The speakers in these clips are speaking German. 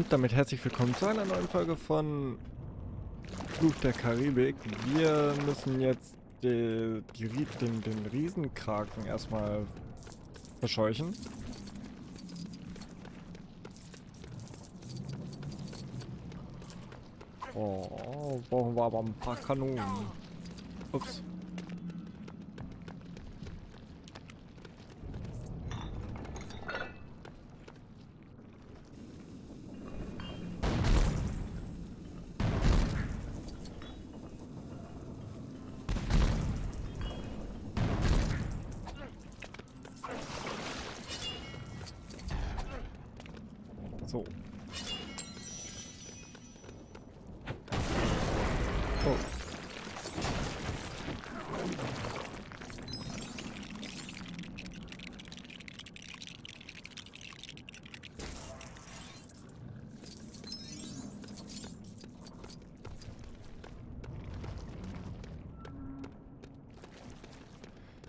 Und damit herzlich willkommen zu einer neuen Folge von Fluch der Karibik. Wir müssen jetzt die, den, den Riesenkraken erstmal verscheuchen. Oh, brauchen wir aber ein paar Kanonen. Ups. So. Oh.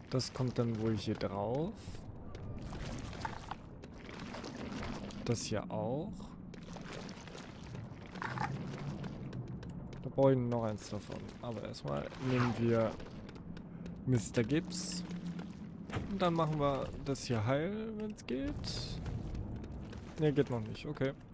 Das kommt dann wohl hier drauf. Das hier auch. Da brauche ich noch eins davon. Aber erstmal nehmen wir Mr. Gibbs. Und dann machen wir das hier heil, wenn es geht. Ne, geht noch nicht. Okay. Okay.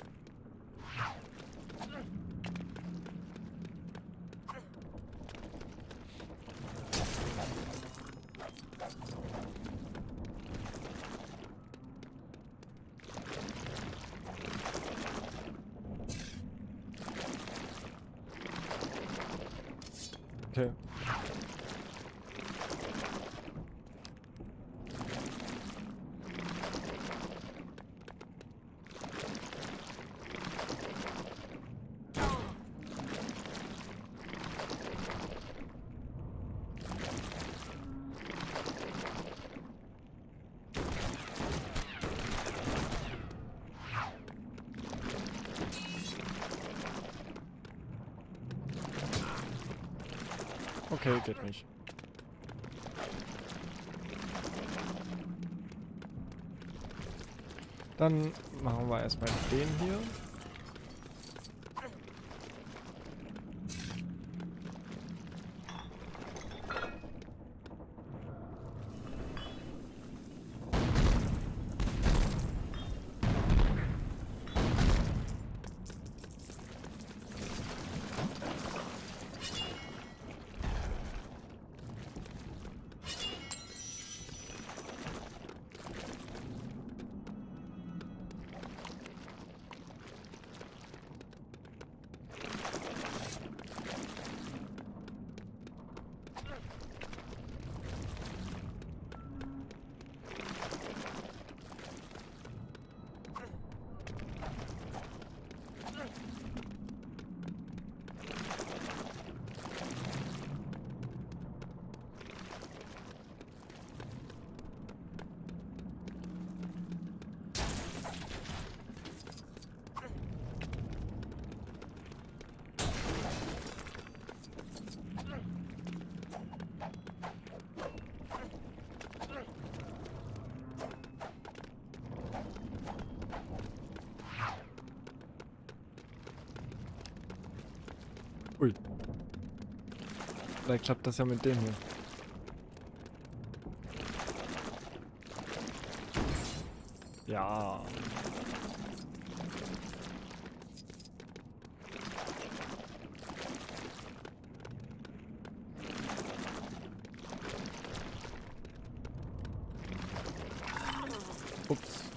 Okay, geht nicht. Dann machen wir erstmal den hier. Vielleicht klappt das ja mit dem hier. Ja. Ups.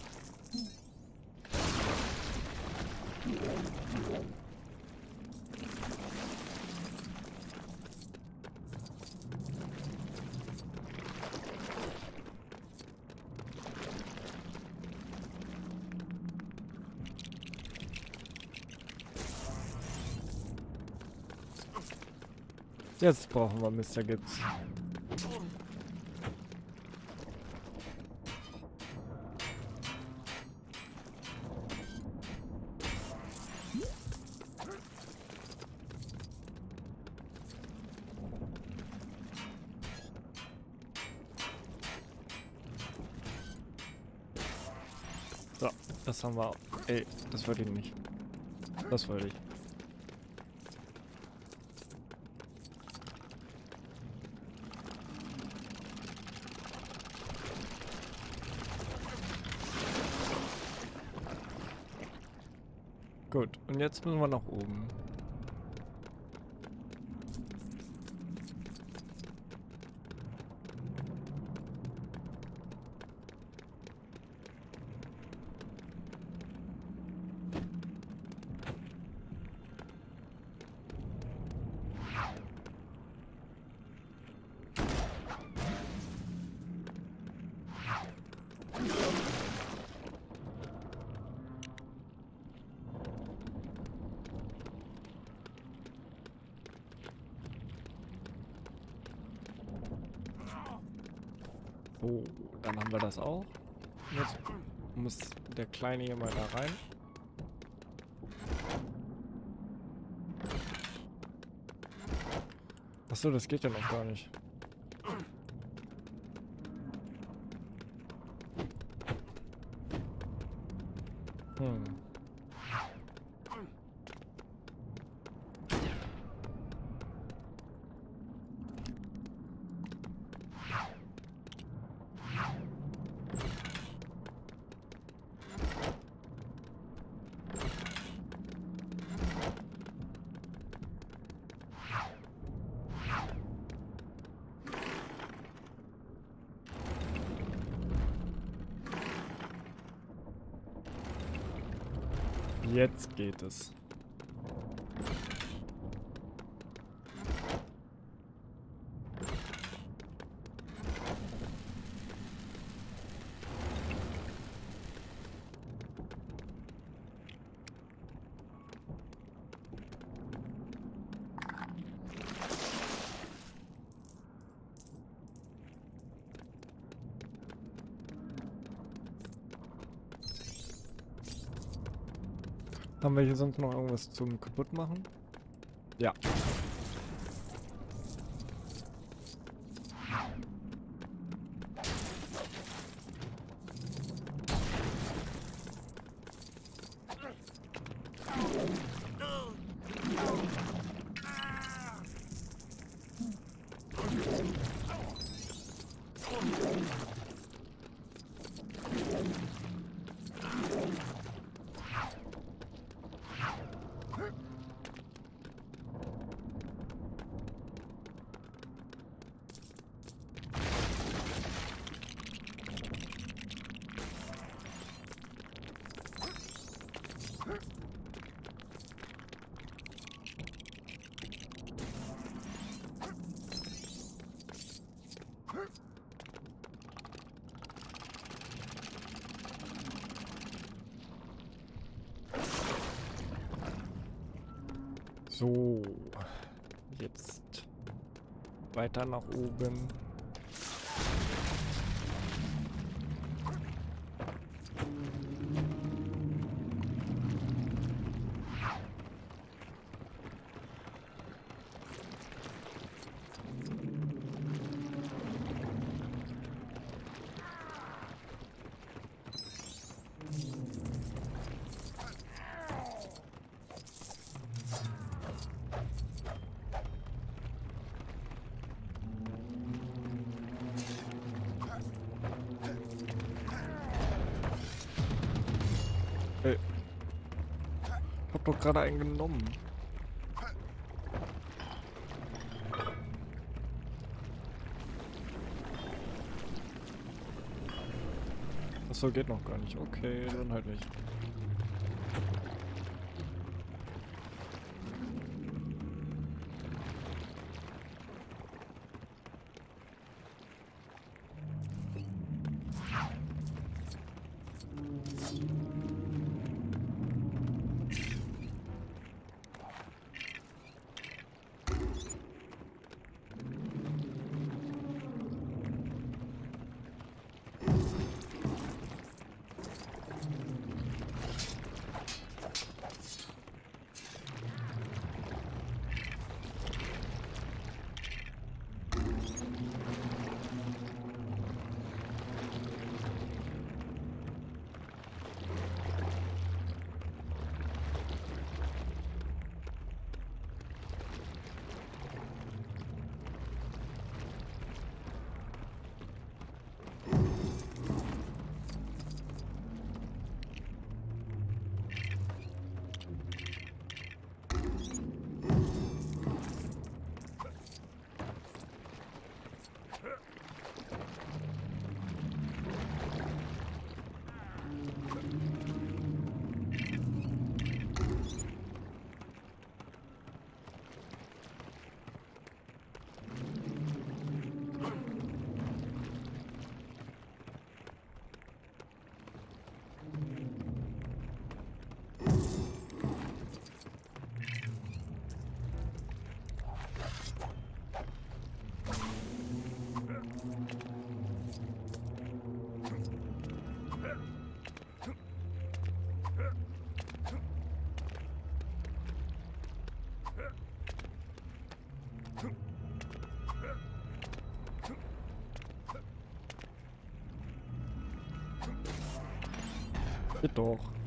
Jetzt brauchen wir Mr. Gibbs. So, das haben wir. Ey, das wollte ich nicht. Das wollte ich. Gut, und jetzt müssen wir nach oben. So, dann haben wir das auch. Jetzt muss der Kleine hier mal da rein. Achso, das geht ja noch gar nicht. Hm. Jetzt geht es. Haben wir hier sonst noch irgendwas zum kaputt machen? Ja. So. Jetzt weiter nach oben. Doch gerade einen genommen. Achso, geht noch gar nicht. Okay, dann halt nicht. Doch.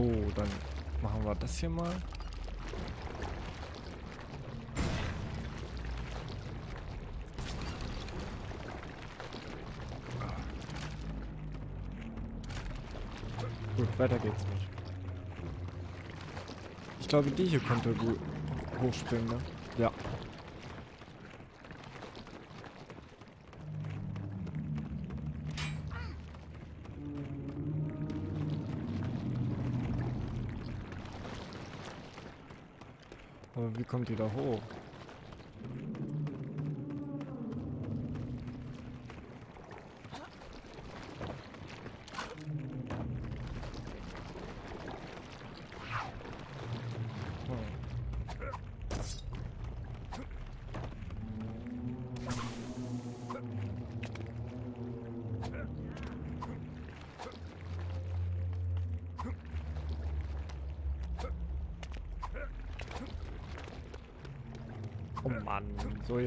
So, dann machen wir das hier mal. Gut, weiter geht's nicht. Ich glaube, die hier konnte hochspringen, ne? Ja. Aber wie kommt die da hoch?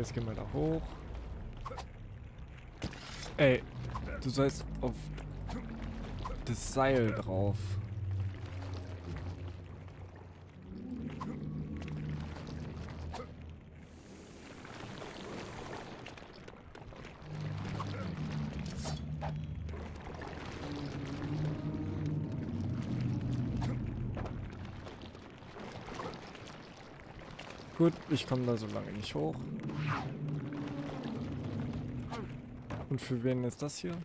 Jetzt gehen wir da hoch. Ey, du sollst auf das Seil drauf. Gut, ich komme da so lange nicht hoch. Und für wen ist das hier?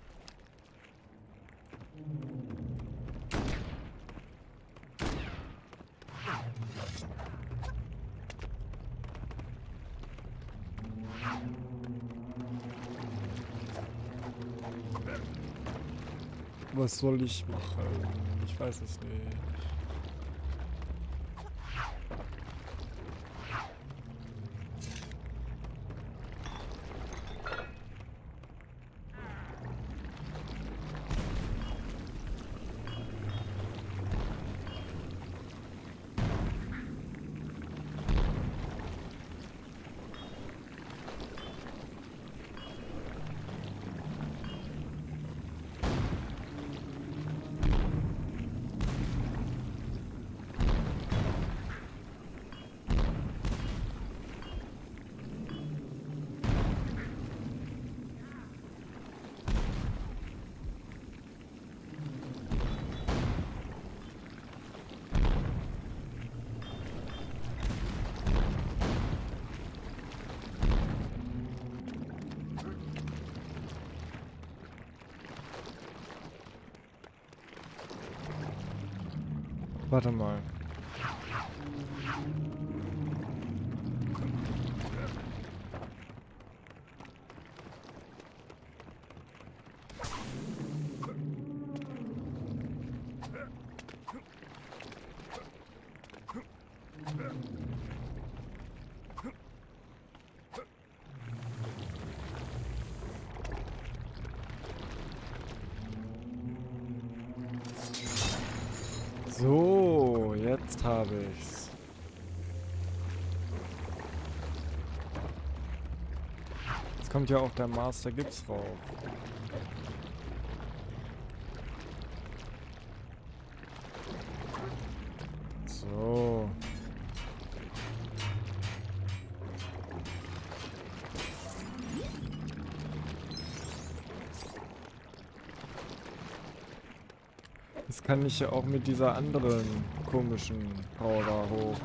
Was soll ich machen? Ich weiß es nicht. Warte mal. Jetzt habe ich's. Jetzt kommt ja auch der Master Gips rauf. mich ja auch mit dieser anderen komischen Power hoch.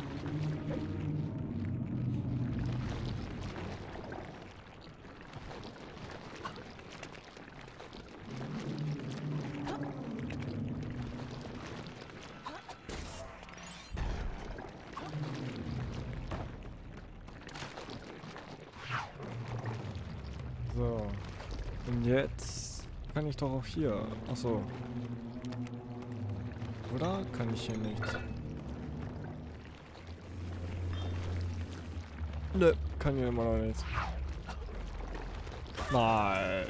So. Und jetzt kann ich doch auch hier. Achso. Oder kann ich hier nicht? Nö, kann hier immer noch nicht. Nein.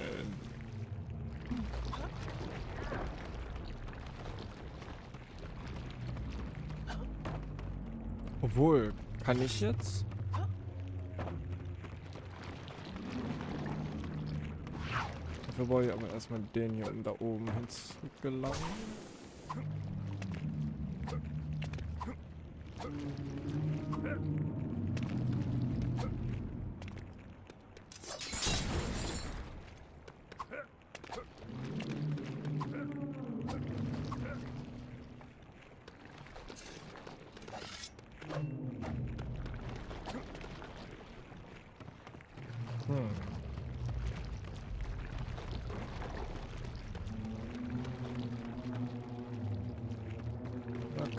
Obwohl, kann ich jetzt? Dafür brauche ich aber erstmal den hier, um da oben hinzugelangen. Hm. Da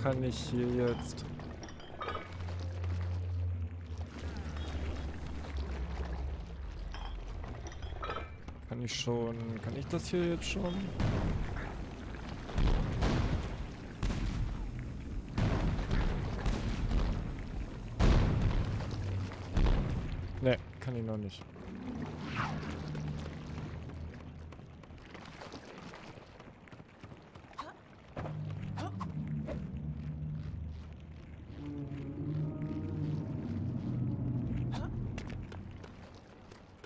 kann ich hier jetzt... ich schon... Kann ich das hier jetzt schon? Ne, kann ich noch nicht.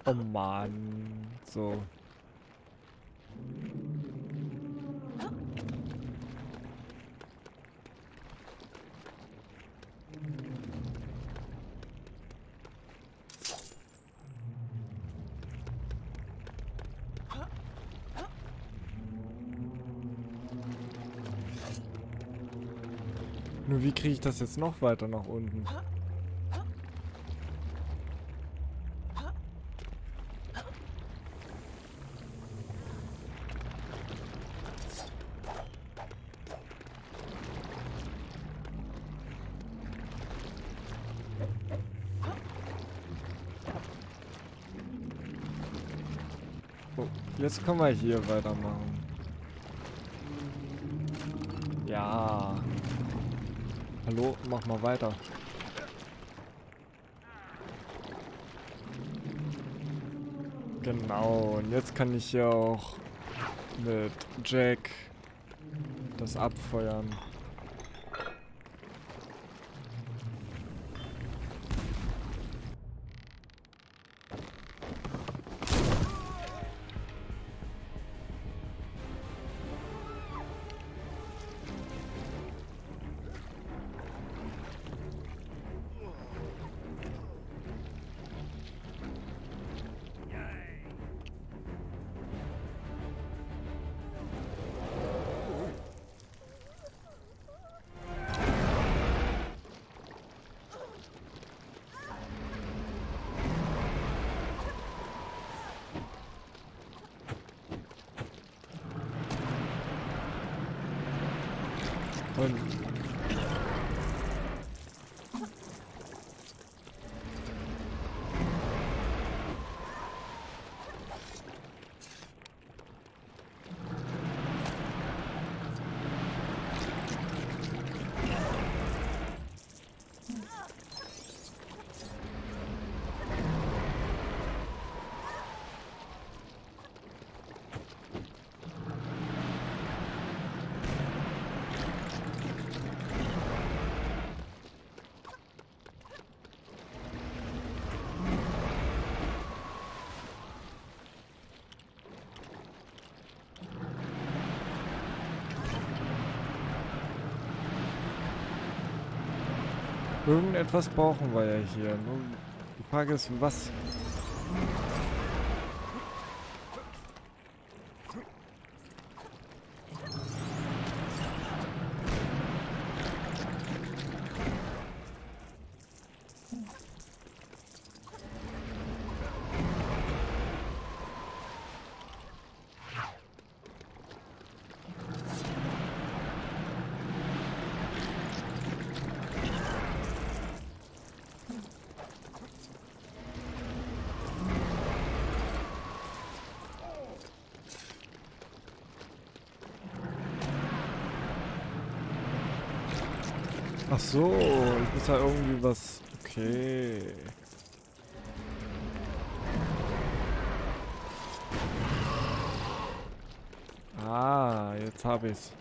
Oh Mann. So. Nur wie kriege ich das jetzt noch weiter nach unten? Jetzt können wir hier weitermachen. Ja. Hallo, mach mal weiter. Genau, und jetzt kann ich ja auch mit Jack das abfeuern. Und irgendetwas brauchen wir ja hier. Nur die Frage ist, was? So, ich muss da irgendwie was... Okay. Ah, jetzt habe ich's.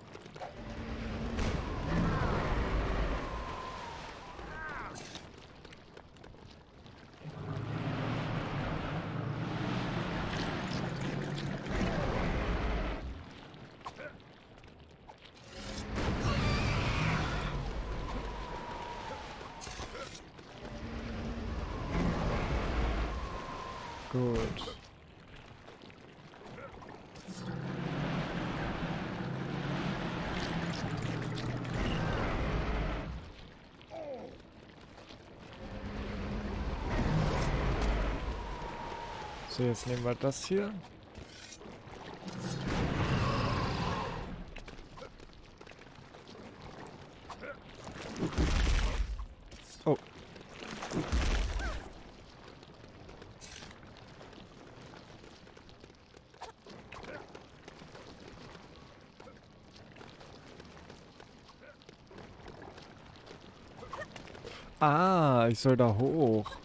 Gut. So, jetzt nehmen wir das hier. Oh. Ah, ich soll da hoch.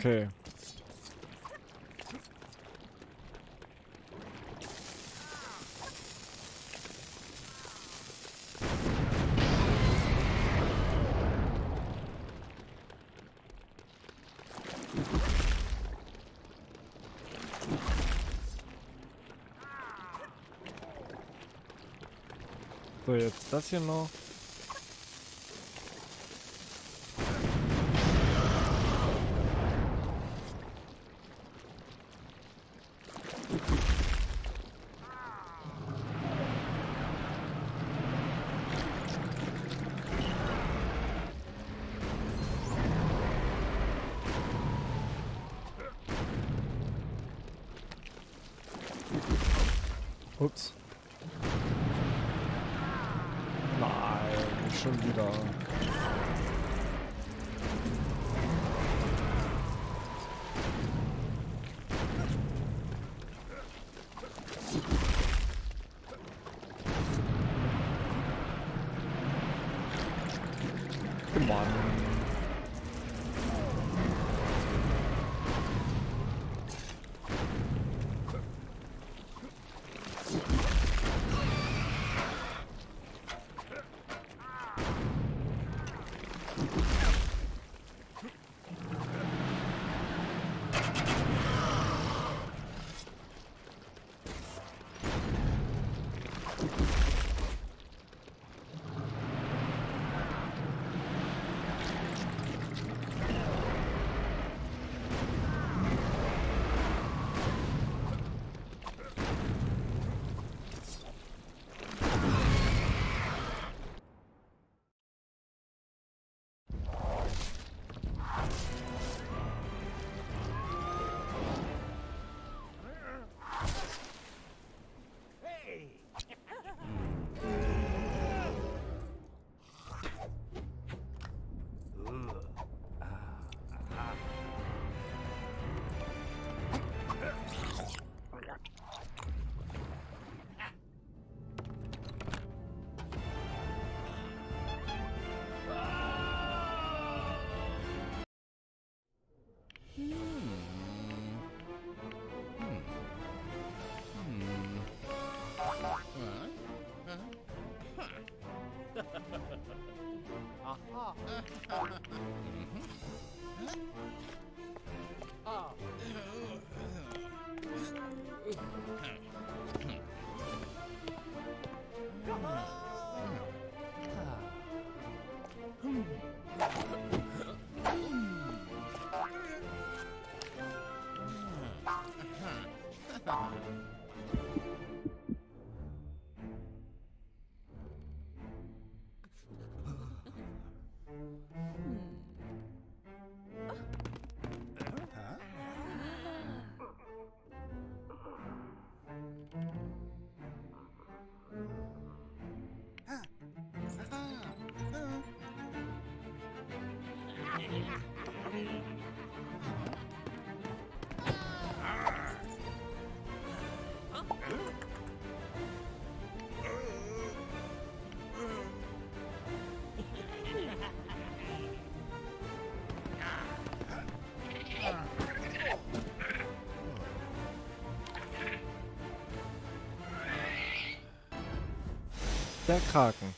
Okay. So, jetzt das hier noch. Der Kraken.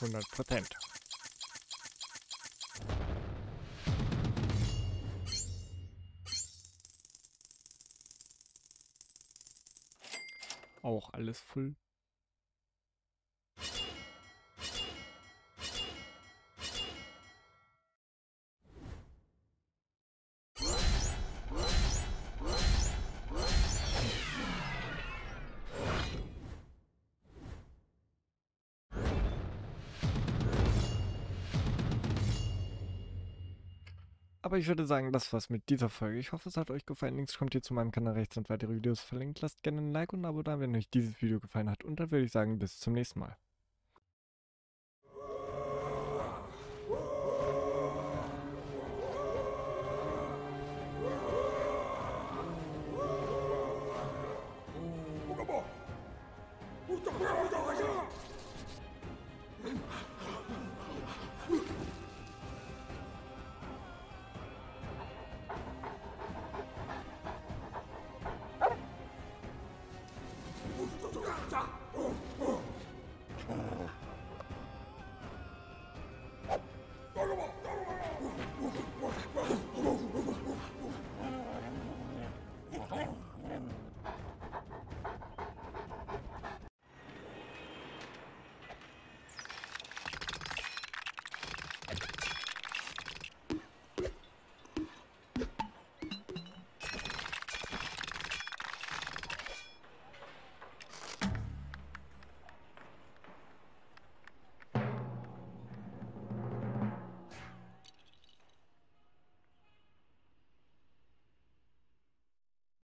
100 Prozent. Auch alles voll. Aber ich würde sagen, das war's mit dieser Folge. Ich hoffe, es hat euch gefallen. Links kommt ihr zu meinem Kanal rechts und weitere Videos verlinkt. Lasst gerne ein Like und ein Abo da, wenn euch dieses Video gefallen hat. Und dann würde ich sagen, bis zum nächsten Mal.